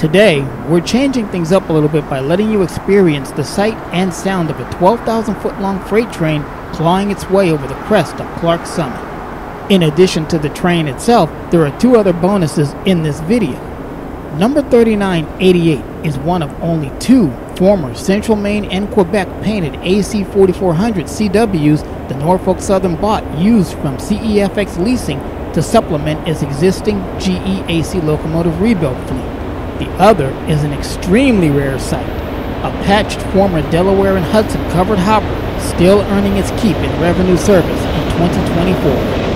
Today, we're changing things up a little bit by letting you experience the sight and sound of a 12,000 foot long freight train clawing its way over the crest of Clark Summit. In addition to the train itself, there are two other bonuses in this video. Number 3988 is one of only two former Central Maine and Quebec painted AC 4400 CWs the Norfolk Southern bought used from CEFX Leasing to supplement its existing GE AC locomotive rebuild fleet. The other is an extremely rare sight a patched former Delaware and Hudson covered hopper still earning its keep in revenue service in 2024.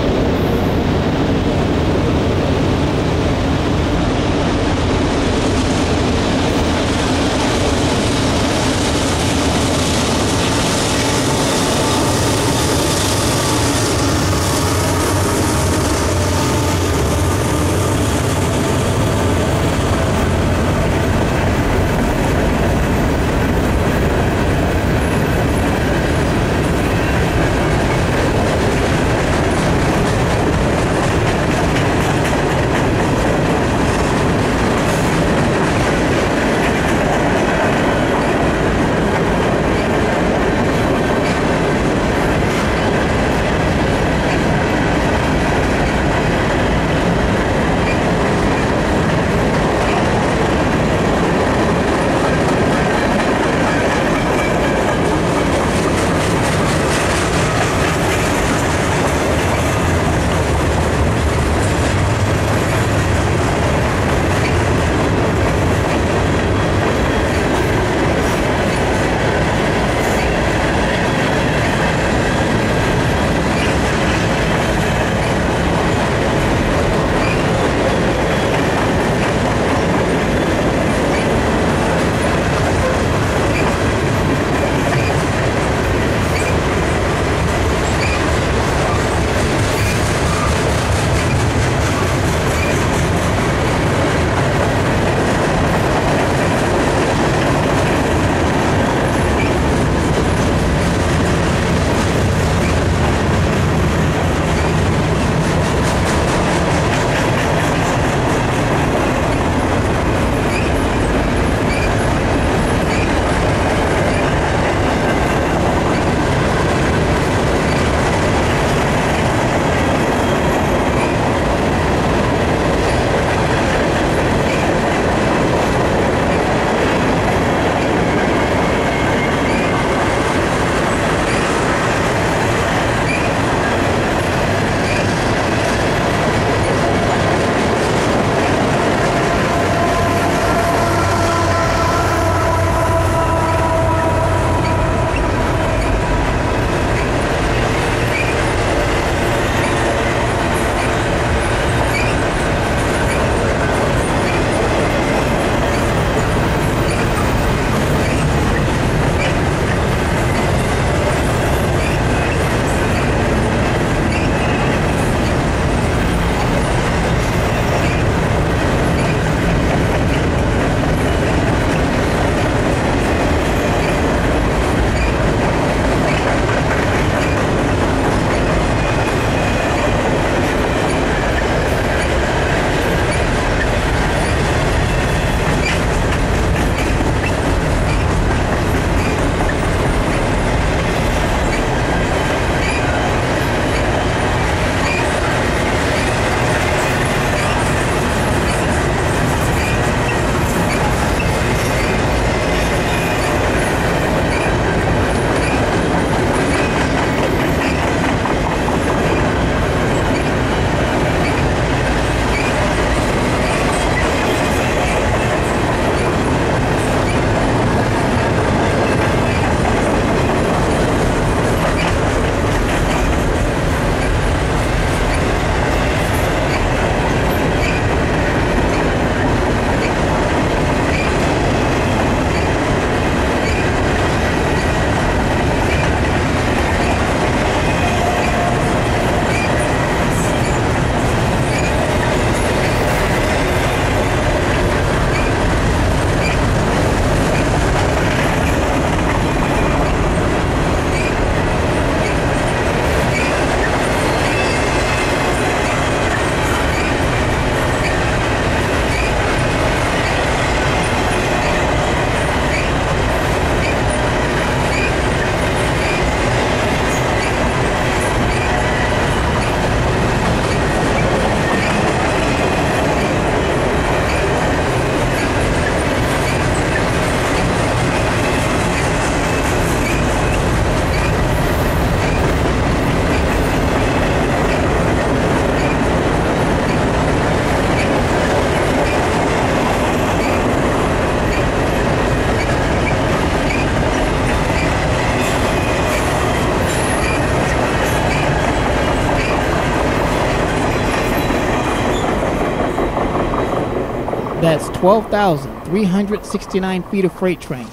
That's 12,369 feet of freight train,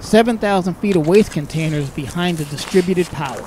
7,000 feet of waste containers behind the distributed power.